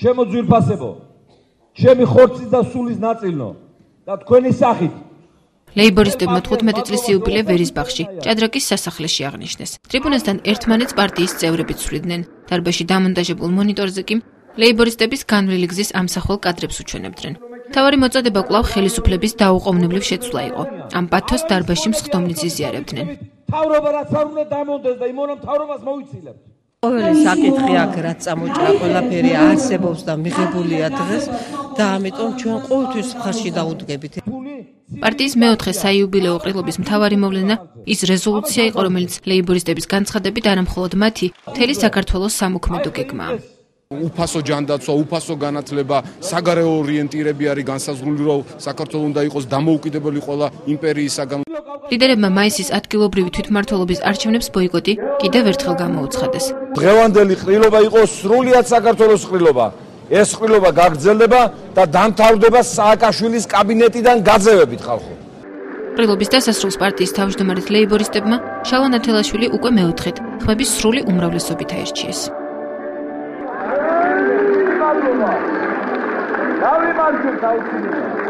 ჩემო ძვირფასებო, ჩემი ხორცის და სულის ნაწილნო და თქვენი სახით ლეიბორისტებმა 15 წლის იუბილე ვერისბახში, ჭადრაკის სასახლეში აღნიშნეს. ტრიბუნასთან ერთმანეთს პარტიის წევრები ცვლიდნენ. დარბაზში დამონტაჟებულ მონიტორზე კი ლეიბორისტების განვლილი გზის ამსახველ კადრებს უჩვენებდნენ. თავარი მოწოდება კვლავ ხელისუფლების დაუყოვნებლივ შეცვლა იყო. ამ პათოს დარბაზში მსხდომლიც იზიარებდნენ. თავრობა რაც არ უნდა დამონდეს და იმონა მთავრობას მოიცილებთ. ყოველი საკითხი აქ რაც წამოჭრა ყველაფერი არსებობს და მიღებულია დღეს და ამიტომ ჩვენ ყოველთვის ხარში დაუდგებით. პარტიის მეოთხე საიუბილეო ყრილობის მთავარი მოვლენა ის რეზოლუცია იყო, რომელიც ლეიბორისტების განცხადებით არ მხოლოდ მათი, მთელი საქართველოს სამოქმედო გეგმაა. უფასო ჯანდაცვა, უფასო განათლება, საგარეო ორიენტირები არის განსაზღვრული, რომ საქართველოს უნდა იყოს დამოუკიდებელი ყველა იმპერიისაგან. ლიდერებმა მაისის ადგილობრივი თვითმმართველობის არჩევნებს ბოიკოტი კიდევ ერთხელ გამოუცხადეს. დღევანდელი ყრილობა იყო სრულიად საქართველოს ყრილობა. ეს ყრილობა გაგრძელდება და დამთავრდება სააკაშვილის კაბინეტიდან გაძევებით ხალხო. ყრილობის დასასრულს პარტიის თავმჯდომარეთ ლეიბორისტებმა შალვა ნათელაშვილი უკვე მეოთხედ ხმების სრული უმრავლესობით აერჩიეს. დავიმარჯვეთ აუცილებლად